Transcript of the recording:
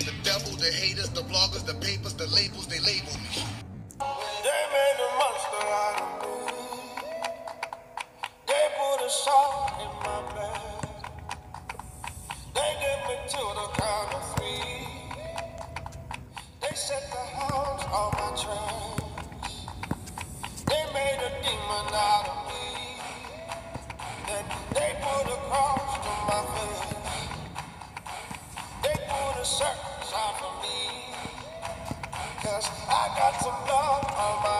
The devil, the haters, the bloggers, the papers, the labels, they label me. They made a monster out of me. They put a song in my bed. They get me to the count of three. They set the hounds on my tracks. They made a demon out of me. Then they put a cross to my face. They put a circus I got some love on my